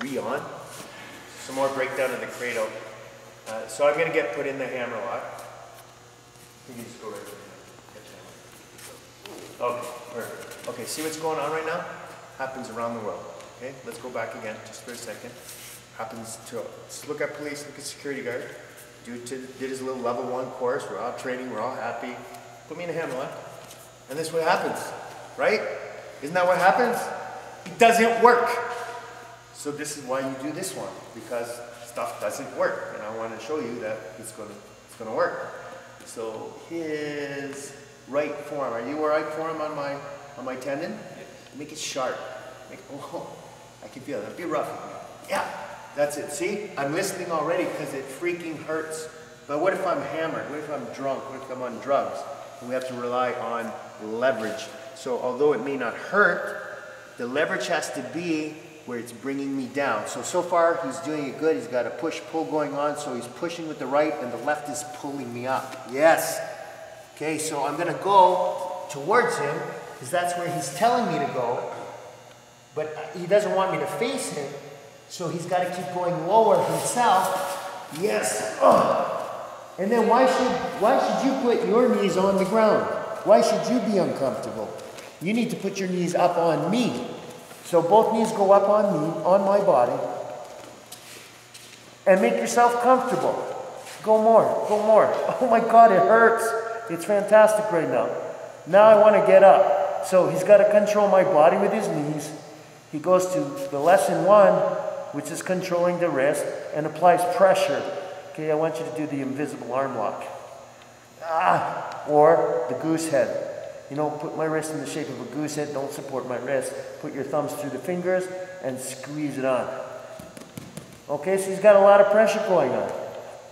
re on. Some more breakdown of the cradle. Uh, so I'm going to get put in the hammer lock. You can just go right. Okay, perfect. Okay, see what's going on right now? Happens around the world. Okay, let's go back again just for a second. Happens to, let's look at police, look at security guard. Dude to, did his little level one course. We're all training, we're all happy. Put me in a hammer lock. And this is what happens, right? Isn't that what happens? It doesn't work. So this is why you do this one, because stuff doesn't work. And I want to show you that it's going to, it's going to work. So his right forearm, are you all right forearm on my, on my tendon? Make it sharp. Make, oh, I can feel it. Be rough. Yeah, that's it. See, I'm listening already because it freaking hurts. But what if I'm hammered? What if I'm drunk? What if I'm on drugs? And we have to rely on leverage. So although it may not hurt, the leverage has to be where it's bringing me down. So, so far he's doing it good. He's got a push-pull going on. So he's pushing with the right and the left is pulling me up. Yes. Okay, so I'm gonna go towards him because that's where he's telling me to go. But he doesn't want me to face him. So he's got to keep going lower himself. Yes. Oh. And then why should, why should you put your knees on the ground? Why should you be uncomfortable? You need to put your knees up on me. So both knees go up on me, on my body. And make yourself comfortable. Go more, go more. Oh my God, it hurts. It's fantastic right now. Now I want to get up. So he's got to control my body with his knees. He goes to the lesson one, which is controlling the wrist, and applies pressure. Okay, I want you to do the invisible arm lock. Ah, or the goose head. You know, put my wrist in the shape of a goose head, don't support my wrist. Put your thumbs through the fingers and squeeze it on. Okay, so he's got a lot of pressure going on.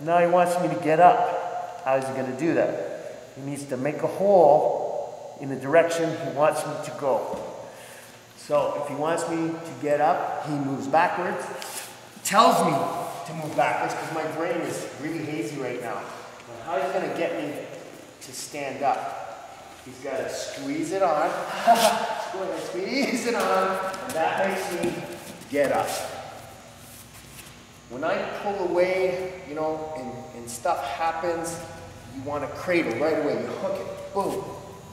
Now he wants me to get up. How is he going to do that? He needs to make a hole in the direction he wants me to go. So if he wants me to get up, he moves backwards, tells me to move backwards because my brain is really hazy right now. But how he's going to get me to stand up? He's got to squeeze it on. Go squeeze it on. And that makes me get up. When I pull away, you know, and, and stuff happens, you want to cradle right away. You hook it. Boom.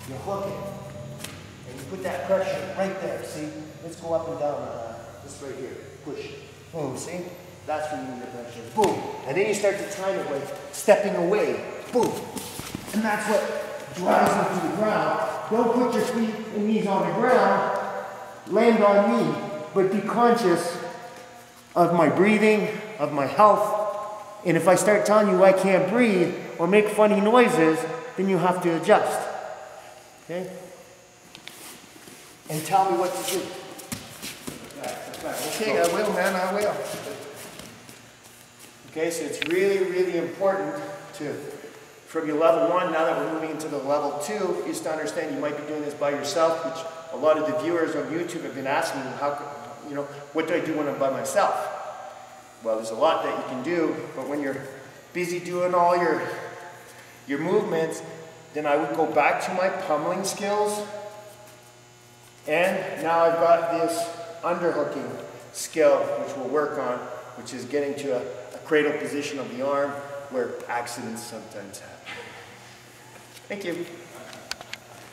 You hook it. And you put that pressure right there. See? Let's go up and down. Uh, this right here. Push. Boom. See? That's when you need the pressure. Boom. And then you start to time it with stepping away. Boom. And that's what drives to the ground. Don't put your feet and knees on the ground. Land on me, but be conscious of my breathing, of my health. And if I start telling you I can't breathe or make funny noises, then you have to adjust. Okay? And tell me what to do. Okay, I will, man, I will. Okay, so it's really, really important to from your level one, now that we're moving into the level two, is to understand you might be doing this by yourself, which a lot of the viewers on YouTube have been asking, me, how, you know, what do I do when I'm by myself? Well, there's a lot that you can do, but when you're busy doing all your, your movements, then I would go back to my pummeling skills. And now I've got this underhooking skill, which we'll work on, which is getting to a, a cradle position of the arm where accidents sometimes happen. Thank you.